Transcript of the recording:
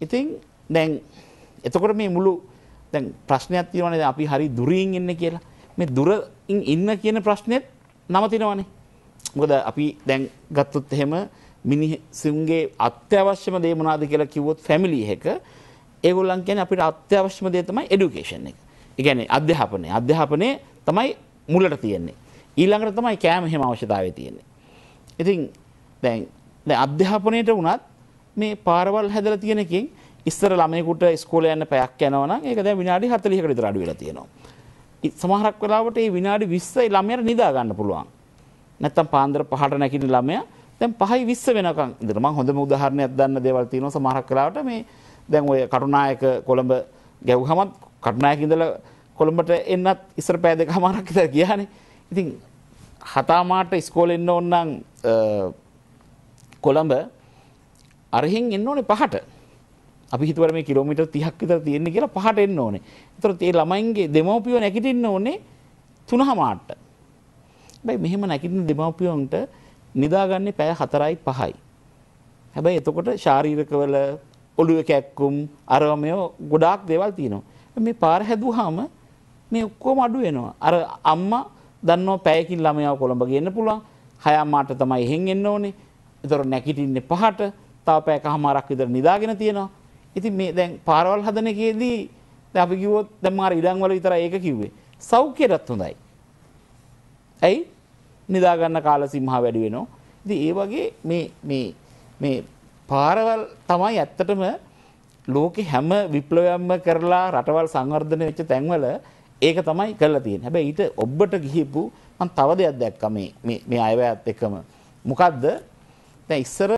ඉතින් දැන් එතකොට මේ මුළු දැන් ප්‍රශ්නයක් තියෙනවානේ දැන් අපි හරි දුරින් ඉන්නේ කියලා. මේ දුරින් ඉන්න කියන ප්‍රශ්නෙත් නවතිනවනේ. මොකද අපි දැන් ගත්තොත් එහෙම මිනිසුන්ගේ අත්‍යවශ්‍යම දේ මොනවාද කියලා කිව්වොත් ෆැමිලි එක ඒගොල්ලන් කියන්නේ අපිට අත්‍යවශ්‍යම දේ තමයි এডুকেෂන් එක. ඒ කියන්නේ අධ්‍යාපනය. අධ්‍යාපනය තමයි මුලට තියෙන්නේ. ඊළඟට තමයි කෑම එහෙම අවශ්‍යතාවය තියෙන්නේ. ඉතින් දැන් දැන් අධ්‍යාපනයේට වුණත් මේ පාරවල් හැදලා තියෙන එකෙන් ඉස්සර ළමයෙකුට ඉස්කෝලේ යන්න පැයක් යනවා නම් ඒක දැන් විනාඩි 40කට විතර අඩු වෙලා තියෙනවා. සමහරක් වෙලාවට මේ විනාඩි 20යි ළමයාට නිදා ගන්න පුළුවන්. නැත්තම් පාන්දර පහට නැගිටින ළමයා දැන් 5යි 20 වෙනකන් ඉඳලා මම හොඳම උදාහරණයක් දන්න දේවල් තියෙනවා සමහරක් වෙලාවට මේ දැන් ඔය කටුනායක කොළඹ ගැව්වහමත් කටුනායක ඉඳලා කොළඹට එන්නත් ඉස්සර පෑ දෙකමාරක් විතර ගියානේ. ඉතින් හතාමාට ඉස්කෝලේ එන්න ඕන නම් කොළඹ අරහෙන් එන්න ඕනේ පහට. අපි හිතුවට මේ කිලෝමීටර් 30ක් විතර තියෙන්නේ කියලා පහට එන්න ඕනේ. ඒතර ඒ ළමයින්ගේ දෙමව්පියෝ නැගිටින්න ඕනේ 3:00මාට. හැබැයි මෙහෙම නැගිටින දෙමව්පියන්ට නිදාගන්නේ පැය 4යි 5යි. හැබැයි එතකොට ශාරීරිකවල ඔළුවේ කැක්කුම් අරමය ගොඩාක් දේවල් තියෙනවා. මේ පාර හැදුවාම මේ ඔක්කොම අඩු වෙනවා. අර අම්මා දන්නවා පැයකින් ළමයාව කොළඹ ගේන්න පුළුවන්. හය අම්මාට තමයි එහෙන් එන්න ඕනේ. ඒතර නැගිටින්නේ පහට. තව පැයකමාරක් විතර නිදාගෙන තියෙනවා. ඉතින් මේ දැන් පාරවල් හදන එකේදී දැන් අපි කිව්වොත් දැන් මාර ඉඩම් වල විතරයි ඒක කිව්වේ. සෞඛ්‍යයටත් හොඳයි. ඇයි? නිදා ගන්න කාල සීමාව වැඩි වෙනවා. ඉතින් ඒ වගේ මේ මේ මේ පාරවල් තමයි ඇත්තටම ලෝකෙ හැම විප්ලවයක්ම කරලා රටවල් සංවර්ධනය වෙච්ච තැන්වල ඒක තමයි කරලා තියෙන්නේ. හැබැයි ඊට ඔබට ගිහිපු මම තව දෙයක් දැක්කා මේ මේ මේ අයවැයත් එක්කම. මොකද්ද? දැන් ඉස්සර